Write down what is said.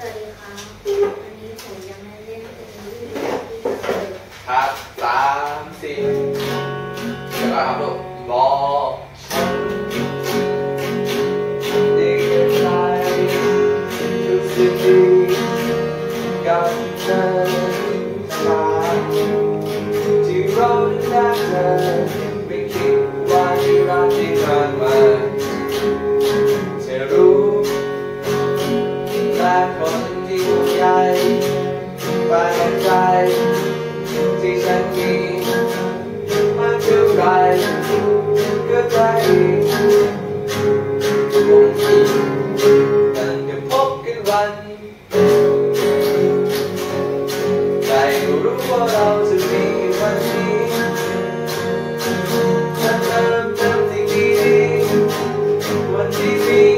สวัสดีครับวันนี้ผมจะมาเล่นเพลงที่ที่จะเปิดครับสามสี่เดี๋ยวก่อนครับลูกบอกในใจรู้สึกดีกับเธอที่เราได้เจอ แต่คนที่ใหญ่ไปใจที่ฉันมีมากเท่าไรก็ใครคงที่กันจะพบกันวันใจก็รู้ว่าเราจะมีวันนี้ฉันเริ่มเริ่มที่ดีวันที่ดี